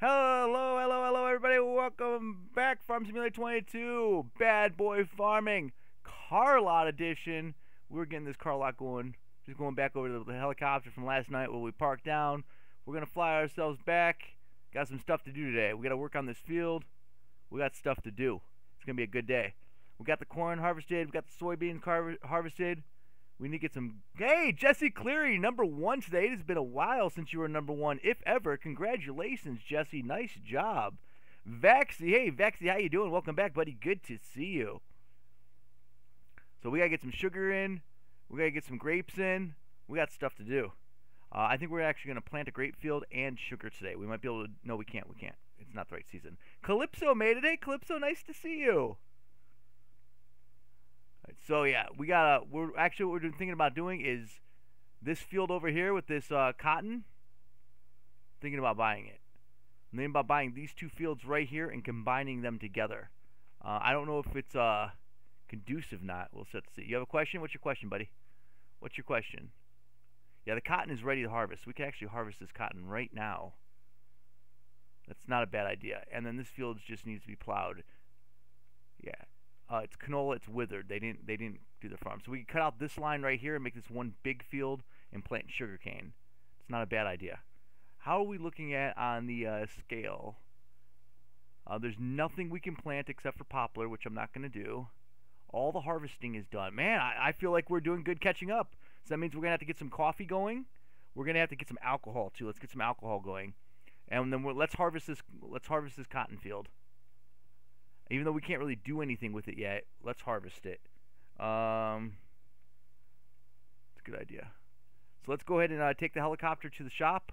Hello, hello, hello, everybody. Welcome back Farm Simulator 22, Bad Boy Farming, car lot edition. We're getting this car lot going. Just going back over to the helicopter from last night where we parked down. We're going to fly ourselves back. Got some stuff to do today. We got to work on this field. We got stuff to do. It's going to be a good day. We got the corn harvested. We got the soybeans harvested. We need to get some. Hey, Jesse Cleary, number one today. It has been a while since you were number one, if ever. Congratulations, Jesse. Nice job. Vaxy, hey, Vaxy, how you doing? Welcome back, buddy. Good to see you. So we gotta get some sugar in. We gotta get some grapes in. We got stuff to do. Uh, I think we're actually gonna plant a grape field and sugar today. We might be able to. No, we can't. We can't. It's not the right season. Calypso made it. Hey, Calypso, nice to see you. So yeah, we gotta. We're actually what we're thinking about doing is this field over here with this uh, cotton. Thinking about buying it. I'm thinking about buying these two fields right here and combining them together. Uh, I don't know if it's uh, conducive not. We'll set to see. You have a question? What's your question, buddy? What's your question? Yeah, the cotton is ready to harvest. We can actually harvest this cotton right now. That's not a bad idea. And then this field just needs to be plowed. Yeah, uh, it's canola. It's withered. They didn't. They didn't do the farm. So we cut out this line right here and make this one big field and plant sugarcane. It's not a bad idea. How are we looking at on the uh, scale? Uh, there's nothing we can plant except for poplar, which I'm not going to do. All the harvesting is done. Man, I, I feel like we're doing good catching up. So that means we're going to have to get some coffee going. We're going to have to get some alcohol too. Let's get some alcohol going. And then let's harvest this. Let's harvest this cotton field. Even though we can't really do anything with it yet, let's harvest it. Um, it's a good idea. So let's go ahead and uh, take the helicopter to the shop.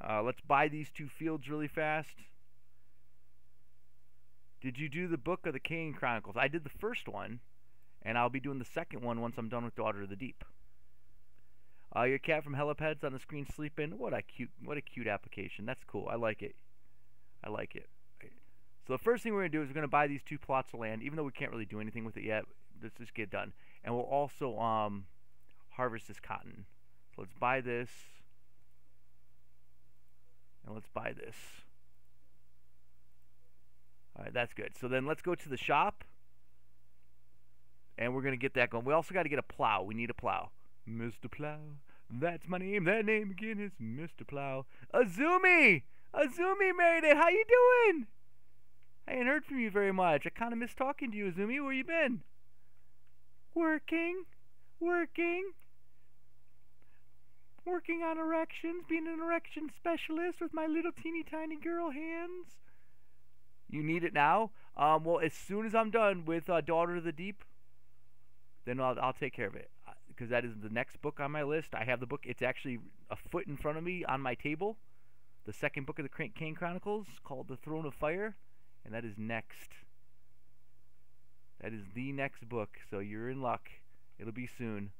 Uh, let's buy these two fields really fast. Did you do the book of the Kane Chronicles? I did the first one, and I'll be doing the second one once I'm done with Daughter of the Deep. Uh, your cat from Helipeds on the screen sleeping. What a cute, what a cute application. That's cool. I like it. I like it. So the first thing we're going to do is we're going to buy these two plots of land, even though we can't really do anything with it yet. Let's just get done. And we'll also um, harvest this cotton. So let's buy this. And let's buy this. Alright, that's good. So then let's go to the shop. And we're going to get that going. We also got to get a plow. We need a plow. Mr. Plow. That's my name. That name again is Mr. Plow. Azumi! Azumi made it. How you doing? I ain't heard from you very much. I kind of miss talking to you, Azumi. Where you been? Working. Working. Working on erections, being an erection specialist with my little teeny tiny girl hands. You need it now? Um, well, as soon as I'm done with uh, Daughter of the Deep, then I'll, I'll take care of it. Because uh, that is the next book on my list. I have the book. It's actually a foot in front of me on my table the second book of the Kane Chronicles called The Throne of Fire, and that is next. That is the next book, so you're in luck. It'll be soon.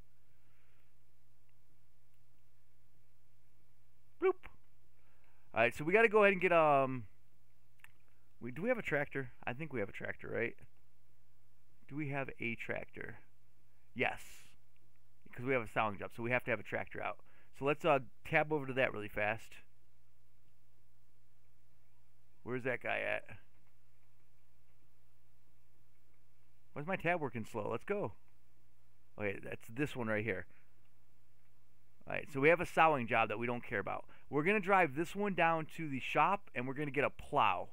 Boop. All right, so we got to go ahead and get um. We do we have a tractor? I think we have a tractor, right? Do we have a tractor? Yes, because we have a sowing job, so we have to have a tractor out. So let's uh tab over to that really fast. Where's that guy at? Why's my tab working slow? Let's go. Okay, that's this one right here. Alright, so we have a sowing job that we don't care about. We're going to drive this one down to the shop, and we're going to get a plow.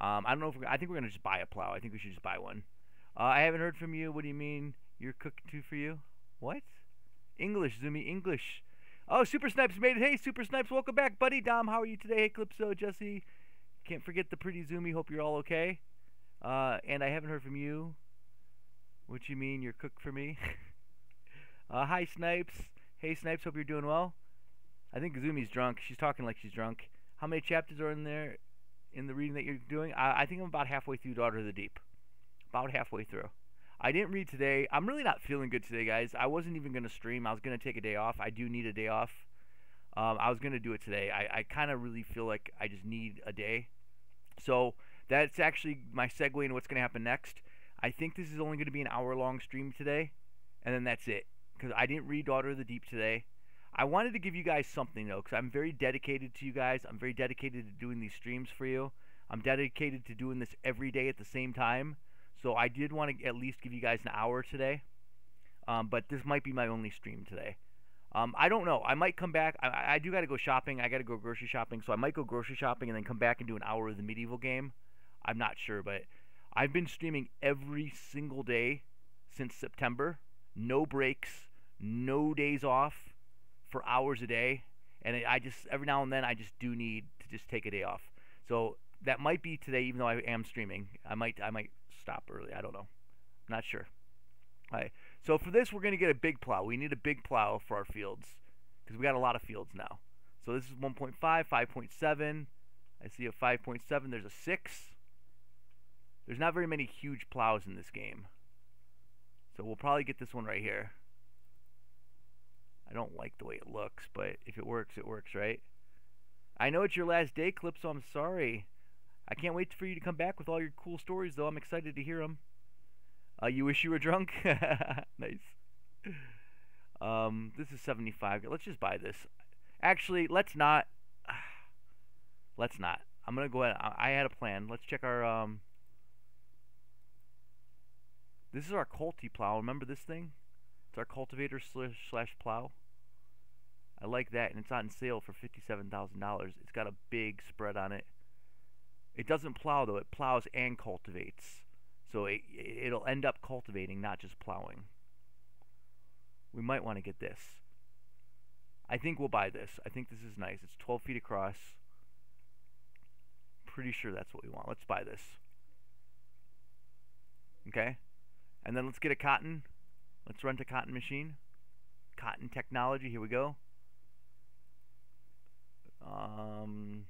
Um, I don't know if I think we're going to just buy a plow. I think we should just buy one. Uh, I haven't heard from you. What do you mean? You're cooking too for you? What? English, Zumi, English. Oh, Super Snipes made it. Hey, Super Snipes, welcome back, buddy. Dom, how are you today? Hey, Calypso, Jesse, can't forget the pretty Zoomy. Hope you're all okay. Uh, and I haven't heard from you. What you mean you're cooked for me? uh, hi, Snipes. Hey, Snipes. Hope you're doing well. I think Zoomy's drunk. She's talking like she's drunk. How many chapters are in there in the reading that you're doing? I, I think I'm about halfway through Daughter of the Deep. About halfway through. I didn't read today. I'm really not feeling good today, guys. I wasn't even going to stream. I was going to take a day off. I do need a day off. Um, I was going to do it today. I, I kind of really feel like I just need a day. So that's actually my segue into what's going to happen next. I think this is only going to be an hour long stream today, and then that's it. Because I didn't read Daughter of the Deep today. I wanted to give you guys something though, because I'm very dedicated to you guys. I'm very dedicated to doing these streams for you. I'm dedicated to doing this every day at the same time. So I did want to at least give you guys an hour today. Um, but this might be my only stream today. Um, I don't know. I might come back. I, I do got to go shopping. I got to go grocery shopping. So I might go grocery shopping and then come back and do an hour of the medieval game. I'm not sure, but I've been streaming every single day since September. No breaks, no days off for hours a day. And I just, every now and then, I just do need to just take a day off. So that might be today, even though I am streaming. I might, I might stop early. I don't know. I'm not sure. Right. So for this, we're going to get a big plow. We need a big plow for our fields because we got a lot of fields now. So this is 1.5, 5.7. I see a 5.7. There's a 6. There's not very many huge plows in this game. So we'll probably get this one right here. I don't like the way it looks, but if it works, it works, right? I know it's your last day, Clip, so I'm sorry. I can't wait for you to come back with all your cool stories, though. I'm excited to hear them. Uh, you wish you were drunk? nice. Um, this is 75. Let's just buy this. Actually, let's not. Let's not. I'm gonna go ahead. I had a plan. Let's check our um. This is our culti plow. Remember this thing? It's our cultivator slash, slash plow. I like that, and it's on sale for fifty-seven thousand dollars. It's got a big spread on it. It doesn't plow though; it plows and cultivates. So it, it'll end up cultivating, not just plowing. We might want to get this. I think we'll buy this. I think this is nice. It's 12 feet across. Pretty sure that's what we want. Let's buy this. Okay? And then let's get a cotton. Let's rent a cotton machine. Cotton technology. Here we go. Um,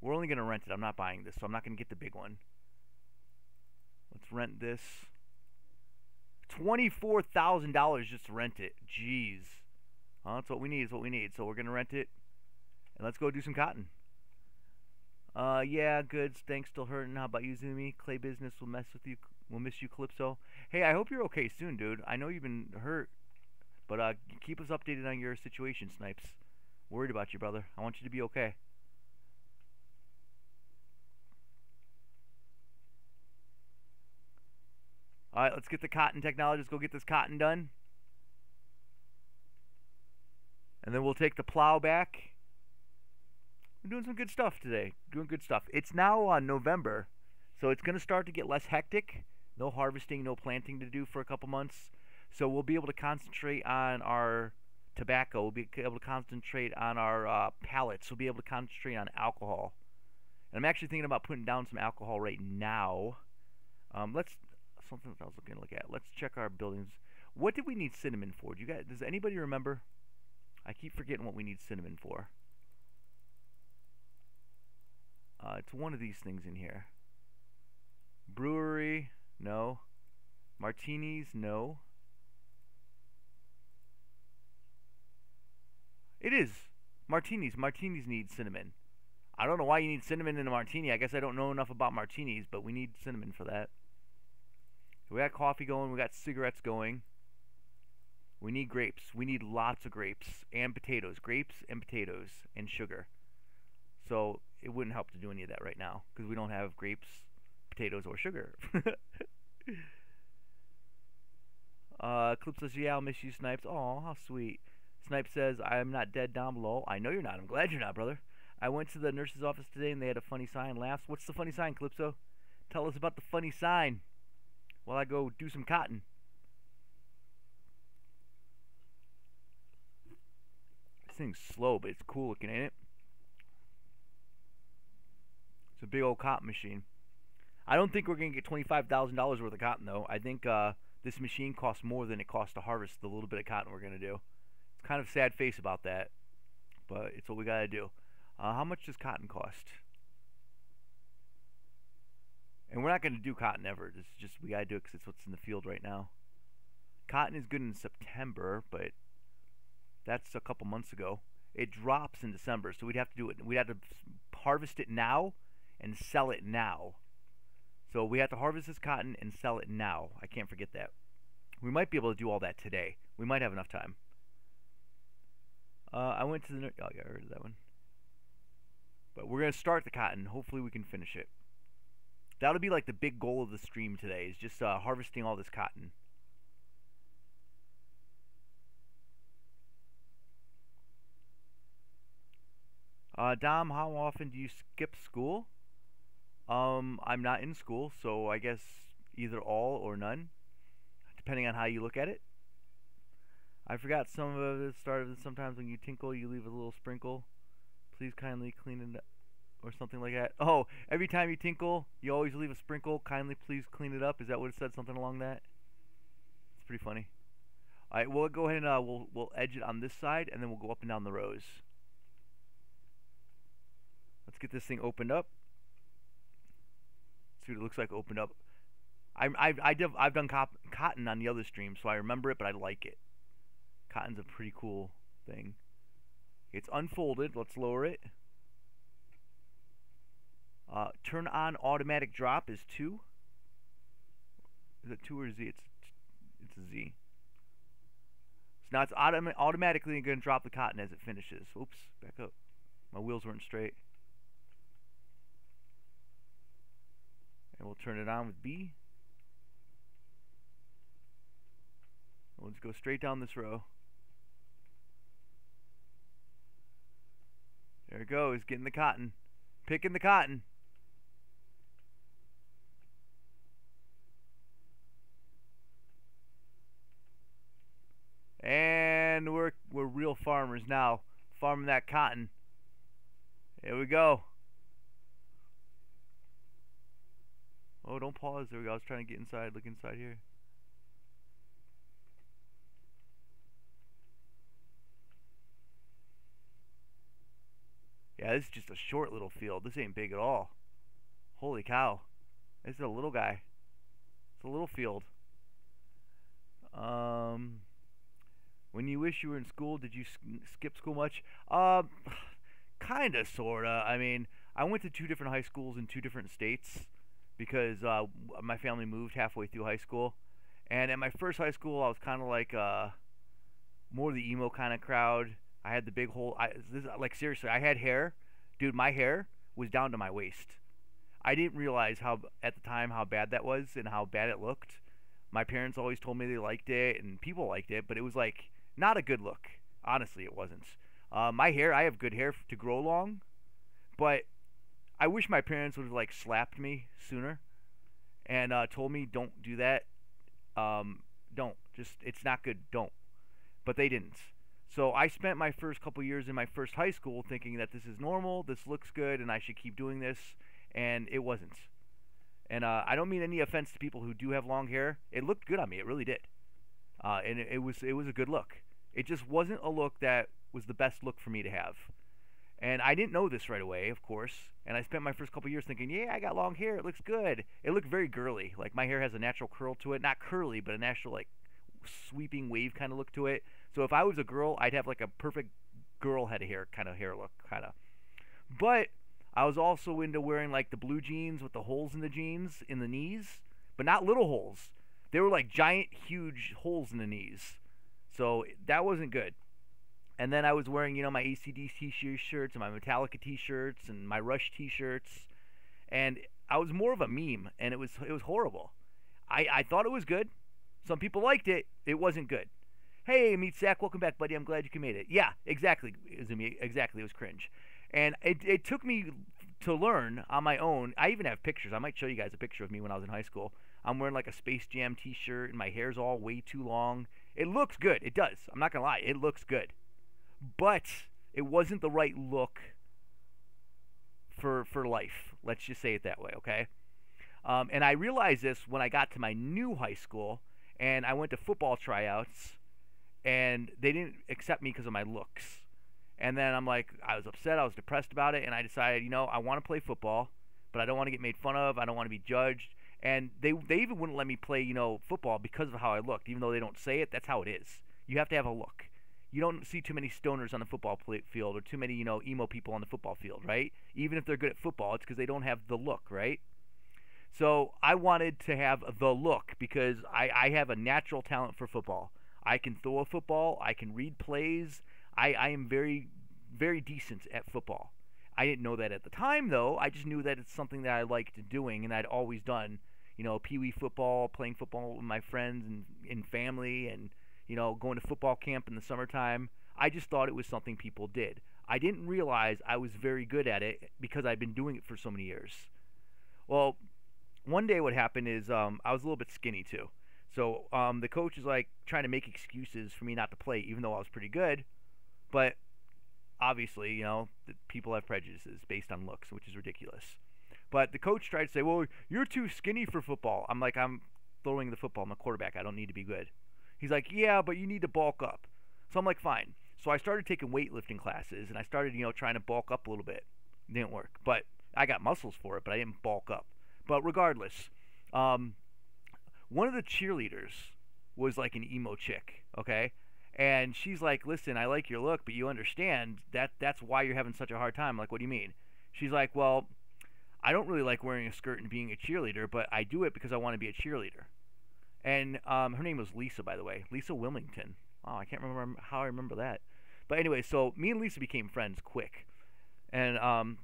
we're only going to rent it. I'm not buying this, so I'm not going to get the big one. Let's rent this. $24,000 just to rent it. Jeez. That's what we need. Is what we need. So we're going to rent it. And let's go do some cotton. Uh, yeah, good. Thanks, still hurting. How about you, Zumi? Clay business will mess with you. We'll miss you, Calypso. Hey, I hope you're okay soon, dude. I know you've been hurt. But uh, keep us updated on your situation, Snipes. Worried about you, brother. I want you to be okay. All right, let's get the cotton technology. Let's go get this cotton done. And then we'll take the plow back. We're doing some good stuff today. Doing good stuff. It's now uh, November, so it's going to start to get less hectic. No harvesting, no planting to do for a couple months. So we'll be able to concentrate on our tobacco. We'll be able to concentrate on our uh, pallets. We'll be able to concentrate on alcohol. And I'm actually thinking about putting down some alcohol right now. Um, let's something I was looking to look at. Let's check our buildings. What did we need cinnamon for? Do you guys? Does anybody remember? I keep forgetting what we need cinnamon for. Uh, it's one of these things in here. Brewery, no. Martinis, no. It is. Martinis. Martinis need cinnamon. I don't know why you need cinnamon in a martini. I guess I don't know enough about martinis, but we need cinnamon for that. We got coffee going. We got cigarettes going. We need grapes. We need lots of grapes and potatoes. Grapes and potatoes and sugar. So it wouldn't help to do any of that right now because we don't have grapes, potatoes, or sugar. uh, Clip says, yeah, I'll miss you, Snipes. Oh, how sweet. Snipe says, I am not dead down below. I know you're not. I'm glad you're not, brother. I went to the nurse's office today and they had a funny sign. Laughs. What's the funny sign, Calypso? Tell us about the funny sign while I go do some cotton. This thing's slow, but it's cool looking, ain't it? It's a big old cotton machine. I don't think we're going to get $25,000 worth of cotton, though. I think uh, this machine costs more than it costs to harvest the little bit of cotton we're going to do. It's kind of sad face about that, but it's what we got to do. Uh, how much does cotton cost? And we're not going to do cotton ever. It's just we got to do it because it's what's in the field right now. Cotton is good in September, but that's a couple months ago. It drops in December, so we'd have to do it. We'd have to harvest it now and sell it now. So we have to harvest this cotton and sell it now. I can't forget that. We might be able to do all that today. We might have enough time. Uh, I went to the. Oh, I heard of that one. But we're gonna start the cotton. Hopefully, we can finish it. That'll be like the big goal of the stream today. Is just uh, harvesting all this cotton. Uh, Dom, how often do you skip school? Um, I'm not in school, so I guess either all or none, depending on how you look at it. I forgot some of the start of sometimes when you tinkle, you leave a little sprinkle. Please kindly clean it up, or something like that. Oh, every time you tinkle, you always leave a sprinkle. Kindly please clean it up. Is that what it said? Something along that? It's pretty funny. All right, we'll go ahead and uh, we'll we'll edge it on this side, and then we'll go up and down the rows. Let's get this thing opened up. See what it looks like opened up. I I I have I've done cotton on the other stream, so I remember it, but I like it. Cotton's a pretty cool thing. It's unfolded. Let's lower it. Uh, turn on automatic drop is two. Is it two or Z? It's it's a Z. So now it's autom automatically going to drop the cotton as it finishes. Oops, back up. My wheels weren't straight. And we'll turn it on with B. We'll just go straight down this row. There it goes, getting the cotton. Picking the cotton. And we're we're real farmers now, farming that cotton. Here we go. Oh, don't pause. There we go. I was trying to get inside. Look inside here. Yeah, this is just a short little field. This ain't big at all. Holy cow. This is a little guy. It's a little field. Um, when you wish you were in school, did you skip school much? Um, kinda, sorta. I mean, I went to two different high schools in two different states because uh, my family moved halfway through high school. And at my first high school, I was kind of like uh, more the emo kind of crowd. I had the big hole. I this, like seriously, I had hair, dude. My hair was down to my waist. I didn't realize how at the time how bad that was and how bad it looked. My parents always told me they liked it and people liked it, but it was like not a good look. Honestly, it wasn't. Uh, my hair, I have good hair to grow long, but I wish my parents would have like slapped me sooner and uh, told me don't do that. Um, don't. Just it's not good. Don't. But they didn't. So I spent my first couple years in my first high school thinking that this is normal, this looks good, and I should keep doing this, and it wasn't. And uh, I don't mean any offense to people who do have long hair. It looked good on me. It really did. Uh, and it, it was it was a good look. It just wasn't a look that was the best look for me to have. And I didn't know this right away, of course. And I spent my first couple years thinking, yeah, I got long hair. It looks good. It looked very girly. Like my hair has a natural curl to it. Not curly, but a natural, like, sweeping wave kind of look to it. So if I was a girl, I'd have, like, a perfect girl head of hair kind of hair look, kind of. But I was also into wearing, like, the blue jeans with the holes in the jeans in the knees. But not little holes. They were, like, giant, huge holes in the knees. So that wasn't good. And then I was wearing, you know, my ACDC shirts and my Metallica t-shirts and my Rush t-shirts, and I was more of a meme, and it was it was horrible. I I thought it was good. Some people liked it. It wasn't good. Hey, Meat Sack. welcome back, buddy. I'm glad you made it. Yeah, exactly. Exactly, it was cringe, and it it took me to learn on my own. I even have pictures. I might show you guys a picture of me when I was in high school. I'm wearing like a Space Jam T-shirt, and my hair's all way too long. It looks good. It does. I'm not gonna lie. It looks good but it wasn't the right look for for life. Let's just say it that way, okay? Um, and I realized this when I got to my new high school, and I went to football tryouts, and they didn't accept me because of my looks. And then I'm like, I was upset, I was depressed about it, and I decided, you know, I want to play football, but I don't want to get made fun of, I don't want to be judged. And they they even wouldn't let me play, you know, football because of how I looked, even though they don't say it. That's how it is. You have to have a look you don't see too many stoners on the football field or too many, you know, emo people on the football field, right? Even if they're good at football, it's because they don't have the look, right? So I wanted to have the look because I, I have a natural talent for football. I can throw a football, I can read plays, I, I am very, very decent at football. I didn't know that at the time, though. I just knew that it's something that I liked doing and I'd always done. You know, pee wee football, playing football with my friends and in family, and, you know, going to football camp in the summertime. I just thought it was something people did. I didn't realize I was very good at it because I'd been doing it for so many years. Well, one day what happened is um, I was a little bit skinny too. So um, the coach is like trying to make excuses for me not to play, even though I was pretty good. But obviously, you know, people have prejudices based on looks, which is ridiculous. But the coach tried to say, "Well, you're too skinny for football." I'm like, "I'm throwing the football. I'm a quarterback. I don't need to be good." He's like, "Yeah, but you need to bulk up." So I'm like, "Fine." So I started taking weightlifting classes, and I started, you know, trying to bulk up a little bit. It didn't work, but I got muscles for it, but I didn't bulk up. But regardless, um, one of the cheerleaders was like an emo chick, okay? And she's like, "Listen, I like your look, but you understand that that's why you're having such a hard time." I'm like, "What do you mean?" She's like, "Well, I don't really like wearing a skirt and being a cheerleader, but I do it because I want to be a cheerleader." And um, her name was Lisa, by the way, Lisa Wilmington. Oh, I can't remember how I remember that. But anyway, so me and Lisa became friends quick, and um,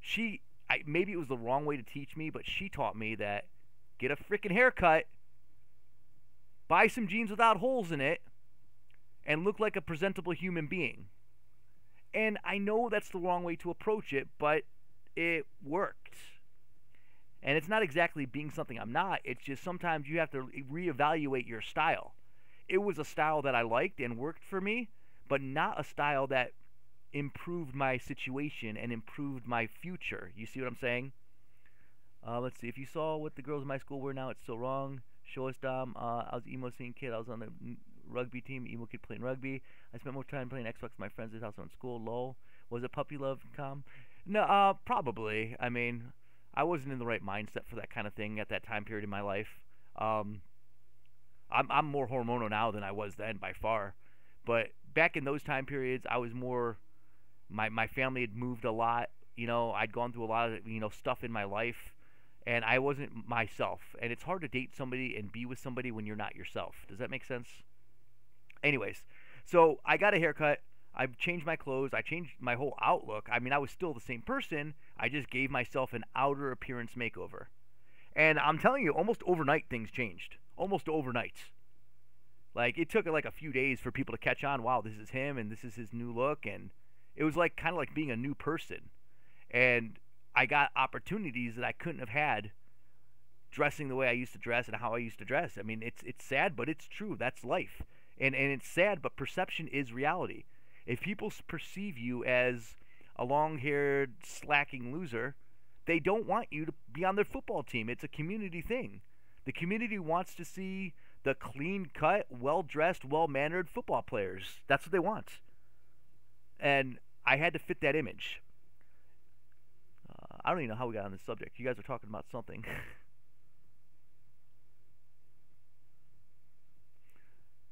she, I, maybe it was the wrong way to teach me, but she taught me that get a freaking haircut, buy some jeans without holes in it, and look like a presentable human being. And I know that's the wrong way to approach it, but it worked. And it's not exactly being something I'm not, it's just sometimes you have to reevaluate your style. It was a style that I liked and worked for me, but not a style that improved my situation and improved my future. You see what I'm saying? Uh, let's see. If you saw what the girls in my school wear now, it's so wrong. Show us, Dom. Uh, I was emo scene kid. I was on the rugby team, emo kid playing rugby. I spent more time playing Xbox with my friends at house on school. Lol. Was it puppy love com? No, uh, probably. I mean, I wasn't in the right mindset for that kind of thing at that time period in my life. Um, I'm I'm more hormonal now than I was then by far. But back in those time periods, I was more. My my family had moved a lot. You know, I'd gone through a lot of you know stuff in my life, and I wasn't myself. And it's hard to date somebody and be with somebody when you're not yourself. Does that make sense? Anyways, so I got a haircut. I've changed my clothes. I changed my whole outlook. I mean, I was still the same person. I just gave myself an outer appearance makeover. And I'm telling you, almost overnight things changed. Almost overnight. Like it took like a few days for people to catch on. Wow, this is him, and this is his new look, and it was like kind of like being a new person. And I got opportunities that I couldn't have had dressing the way I used to dress and how I used to dress. I mean, it's it's sad, but it's true. That's life and and it's sad, but perception is reality. If people perceive you as a long-haired, slacking loser, they don't want you to be on their football team. It's a community thing. The community wants to see the clean-cut, well-dressed, well-mannered football players. That's what they want. And I had to fit that image. Uh, I don't even know how we got on this subject. You guys are talking about something.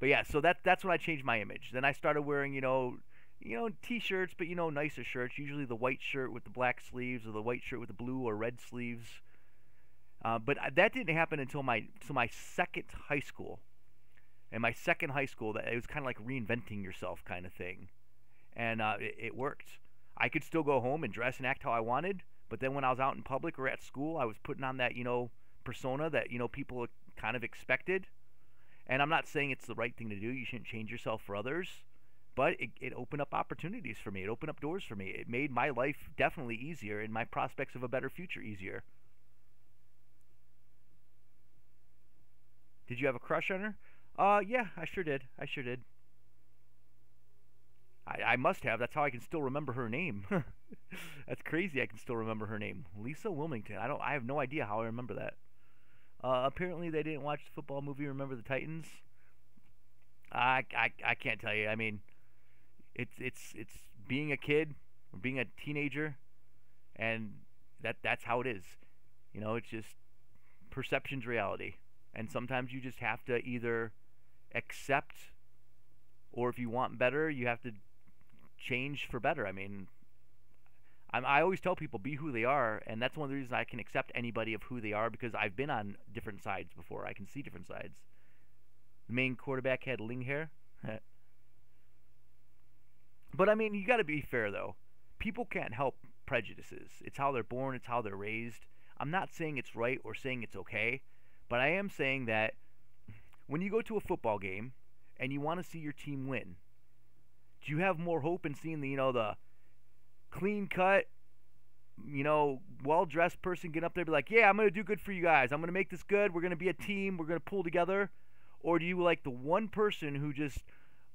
But yeah, so that that's when I changed my image. Then I started wearing, you know, you know, t-shirts, but you know, nicer shirts. Usually the white shirt with the black sleeves, or the white shirt with the blue or red sleeves. Uh, but that didn't happen until my so my second high school. And my second high school, that it was kind of like reinventing yourself kind of thing, and uh, it, it worked. I could still go home and dress and act how I wanted, but then when I was out in public or at school, I was putting on that you know persona that you know people kind of expected and I'm not saying it's the right thing to do. You shouldn't change yourself for others. But it, it opened up opportunities for me. It opened up doors for me. It made my life definitely easier and my prospects of a better future easier. Did you have a crush on her? Uh, yeah, I sure did. I sure did. I, I must have. That's how I can still remember her name. That's crazy. I can still remember her name, Lisa Wilmington. I don't. I have no idea how I remember that. Uh, apparently, they didn't watch the football movie. Remember the Titans? I, I, I can't tell you. I mean, it's it's it's being a kid or being a teenager, and that that's how it is. You know, it's just perception's reality, and sometimes you just have to either accept, or if you want better, you have to change for better. I mean, I always tell people be who they are, and that's one of the reasons I can accept anybody of who they are because I've been on different sides before. I can see different sides. The main quarterback had ling hair. But I mean, you got to be fair though. People can't help prejudices. It's how they're born, it's how they're raised. I'm not saying it's right or saying it's okay, but I am saying that when you go to a football game and you want to see your team win, do you have more hope in seeing the, you know, the clean cut, you know, well dressed person get up there and be like, yeah, I'm going to do good for you guys. I'm going to make this good. We're going to be a team. We're going to pull together. Or do you like the one person who just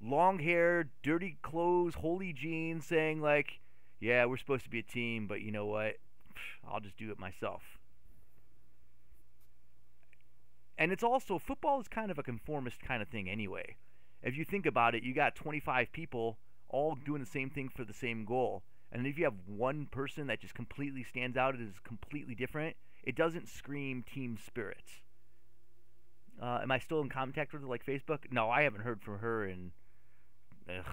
long hair, dirty clothes, holy jeans saying, like, yeah, we're supposed to be a team, but you know what? I'll just do it myself. And it's also, football is kind of a conformist kind of thing anyway. If you think about it, you got 25 people all doing the same thing for the same goal. And if you have one person that just completely stands out and is completely different, it doesn't scream team spirit. Uh, am I still in contact with her like Facebook? No, I haven't heard from her in. Ugh.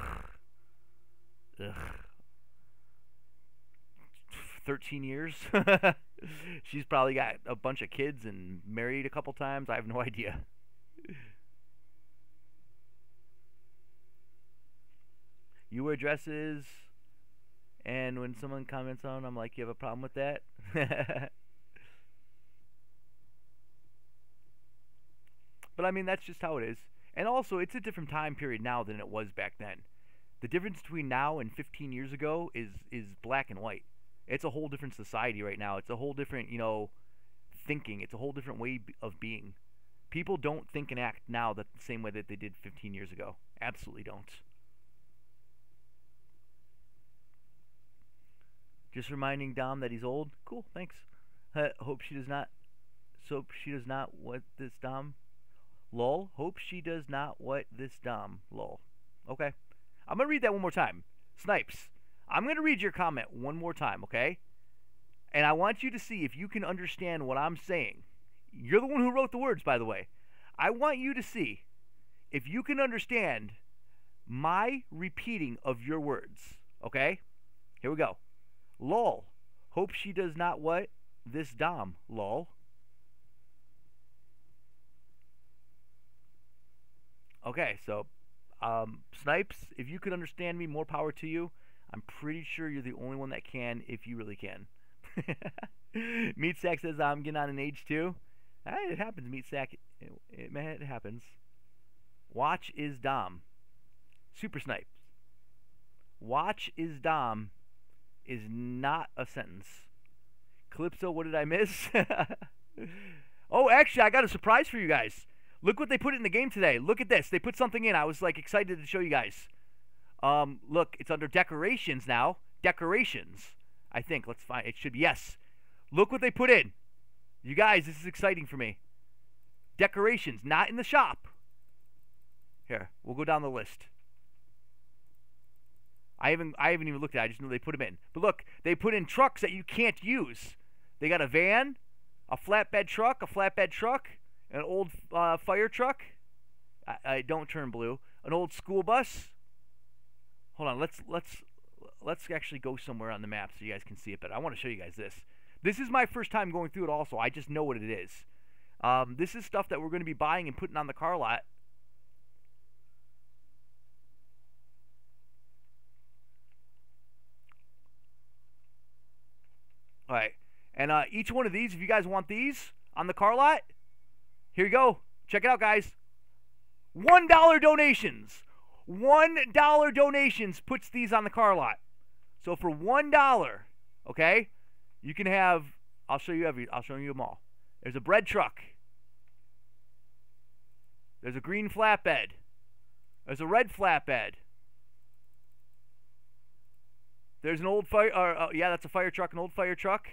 Ugh. 13 years. She's probably got a bunch of kids and married a couple times. I have no idea. You wear dresses, and when someone comments on, I'm like, you have a problem with that? but I mean, that's just how it is. And also, it's a different time period now than it was back then. The difference between now and 15 years ago is is black and white. It's a whole different society right now. It's a whole different, you know, thinking. It's a whole different way of being. People don't think and act now the same way that they did 15 years ago. Absolutely don't. Just reminding Dom that he's old. Cool, thanks. Uh, hope she does not. So she does not what this Dom. Lol. Hope she does not what this Dom. Lol. Okay. I'm gonna read that one more time. Snipes. I'm going to read your comment one more time, okay? And I want you to see if you can understand what I'm saying. You're the one who wrote the words, by the way. I want you to see if you can understand my repeating of your words, okay? Here we go. Lol. Hope she does not what? This Dom. Lol. Okay, so um, Snipes, if you could understand me, more power to you. I'm pretty sure you're the only one that can if you really can. Meat Sack says I'm getting on an age too. Hey, it happens, Meat Sack. It, it, it happens. Watch is Dom. Super Snipes. Watch is Dom is not a sentence. Calypso, what did I miss? oh, actually, I got a surprise for you guys. Look what they put in the game today. Look at this. They put something in. I was like excited to show you guys. Um, look, it's under decorations now. Decorations. I think. Let's find. It should be yes. Look what they put in. You guys, this is exciting for me. Decorations, not in the shop. Here, we'll go down the list. I haven't I haven't even looked at it. I just know they put them in. But look, they put in trucks that you can't use. They got a van, a flatbed truck, a flatbed truck, an old uh, fire truck. I, I don't turn blue. An old school bus, hold on. Let's let's let's actually go somewhere on the map so you guys can see it. But I want to show you guys this. This is my first time going through it. Also, I just know what it is. Um, this is stuff that we're going to be buying and putting on the car lot. All right, and uh, each one of these, if you guys want these on the car lot, here you go. Check it out, guys. One dollar donations. $1 donations puts these on the car lot. So for $1, okay, you can have, I'll show you every, I'll show you them all. There's a bread truck. There's a green flatbed. There's a red flatbed. There's an old fire, uh, uh, yeah, that's a fire truck, an old fire truck.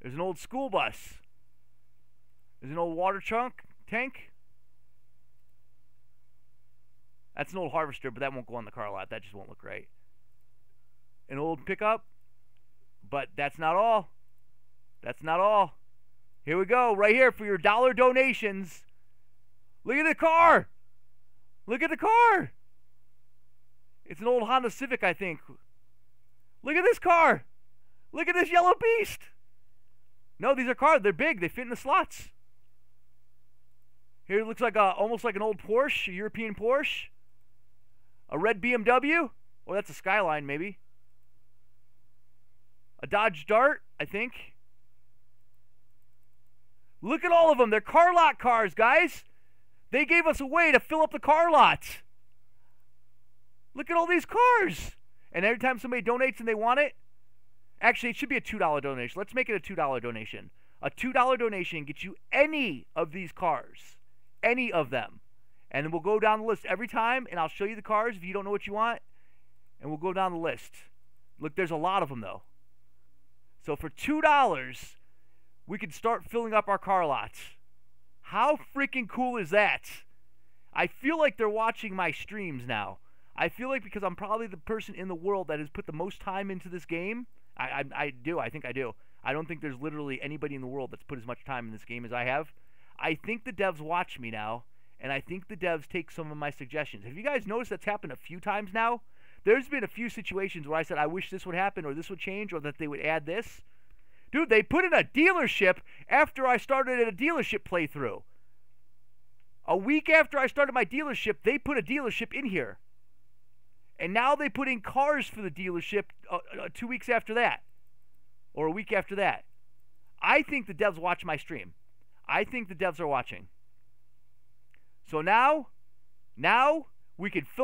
There's an old school bus. There's an old water trunk, tank. That's an old harvester, but that won't go on the car lot. That just won't look right. An old pickup, but that's not all. That's not all. Here we go, right here for your dollar donations. Look at the car. Look at the car. It's an old Honda Civic, I think. Look at this car. Look at this yellow beast. No, these are cars. They're big. They fit in the slots. Here it looks like a, almost like an old Porsche, a European Porsche. A red BMW? Or oh, that's a Skyline, maybe. A Dodge Dart, I think. Look at all of them. They're car lot cars, guys. They gave us a way to fill up the car lots. Look at all these cars. And every time somebody donates and they want it, actually, it should be a $2 donation. Let's make it a $2 donation. A $2 donation gets you any of these cars, any of them. And we'll go down the list every time, and I'll show you the cars if you don't know what you want, and we'll go down the list. Look, there's a lot of them, though. So for $2, we can start filling up our car lots. How freaking cool is that? I feel like they're watching my streams now. I feel like because I'm probably the person in the world that has put the most time into this game. I, I, I do. I think I do. I don't think there's literally anybody in the world that's put as much time in this game as I have. I think the devs watch me now, and I think the devs take some of my suggestions. Have you guys noticed that's happened a few times now? There's been a few situations where I said I wish this would happen or this would change or that they would add this. Dude, they put in a dealership after I started a dealership playthrough. A week after I started my dealership, they put a dealership in here. And now they put in cars for the dealership uh, uh, two weeks after that, or a week after that. I think the devs watch my stream. I think the devs are watching. So now, now we can fill.